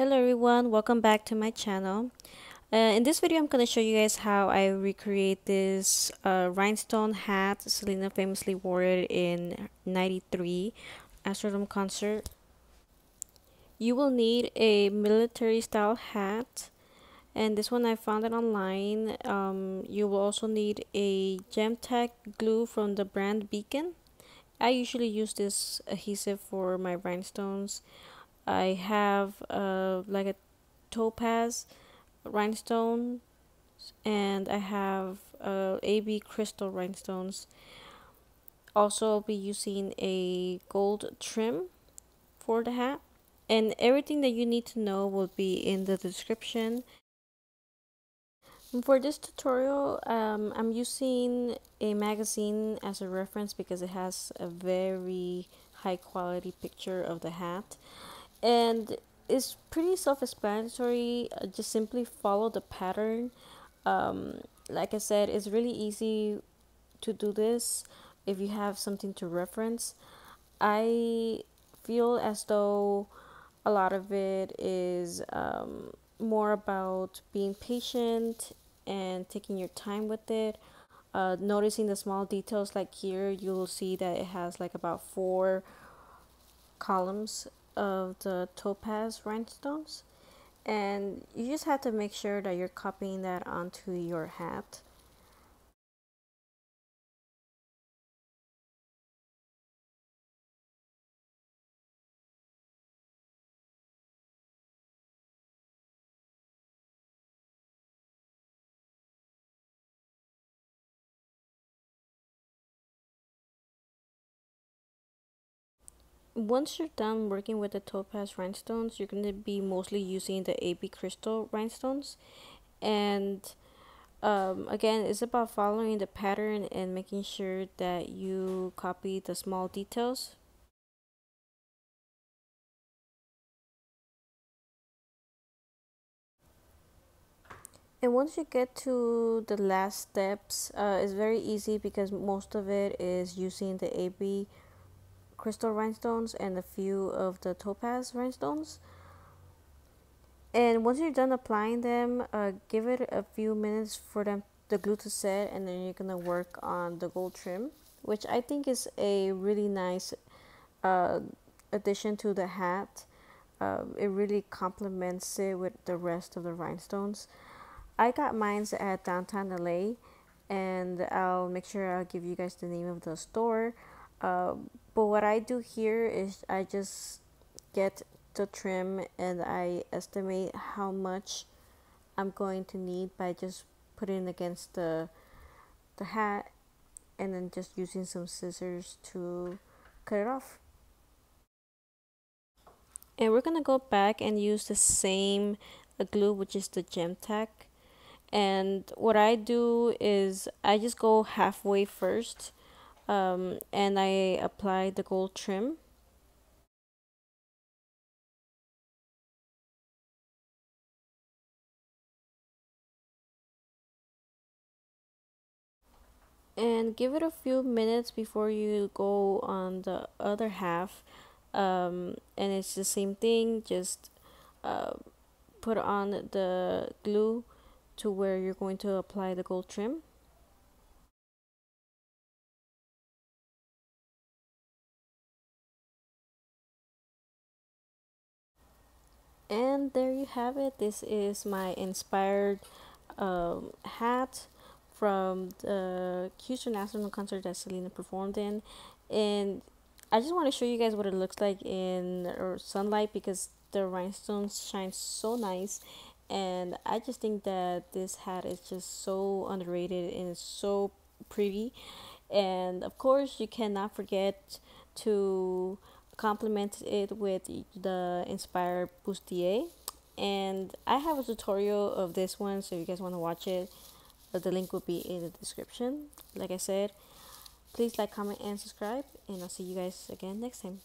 Hello everyone, welcome back to my channel. Uh, in this video I'm going to show you guys how I recreate this uh, rhinestone hat Selena famously wore it in 93 Astrodome concert. You will need a military style hat and this one I found it online. Um, you will also need a Gem Tac glue from the brand Beacon. I usually use this adhesive for my rhinestones. I have uh, like a topaz rhinestone and I have uh, AB crystal rhinestones. Also, I'll be using a gold trim for the hat. And everything that you need to know will be in the description. For this tutorial, um, I'm using a magazine as a reference because it has a very high quality picture of the hat and it's pretty self-explanatory uh, just simply follow the pattern. Um, like i said it's really easy to do this if you have something to reference. I feel as though a lot of it is um, more about being patient and taking your time with it. Uh, noticing the small details like here you'll see that it has like about four columns of the topaz rhinestones. And you just have to make sure that you're copying that onto your hat once you're done working with the topaz rhinestones you're going to be mostly using the AB crystal rhinestones. And um, again it's about following the pattern and making sure that you copy the small details. And once you get to the last steps uh, it's very easy because most of it is using the AB crystal rhinestones and a few of the topaz rhinestones. And once you're done applying them uh, give it a few minutes for them the glue to set and then you're gonna work on the gold trim which I think is a really nice uh, addition to the hat. Uh, it really complements it with the rest of the rhinestones. I got mine at downtown LA and I'll make sure I'll give you guys the name of the store uh, but what I do here is I just get the trim and I estimate how much I'm going to need by just putting against the the hat and then just using some scissors to cut it off. And we're gonna go back and use the same glue which is the Gem Tac and what I do is I just go halfway first um, and I apply the gold trim. And give it a few minutes before you go on the other half. Um, and it's the same thing just uh, put on the glue to where you're going to apply the gold trim and there you have it. This is my inspired um, hat from the Houston National concert that Selena performed in. And I just want to show you guys what it looks like in sunlight because the rhinestones shine so nice. And I just think that this hat is just so underrated and so pretty. And of course you cannot forget to complement it with the Inspire Bustier. And I have a tutorial of this one, so if you guys want to watch it, uh, the link will be in the description. Like I said, please like, comment, and subscribe, and I'll see you guys again next time.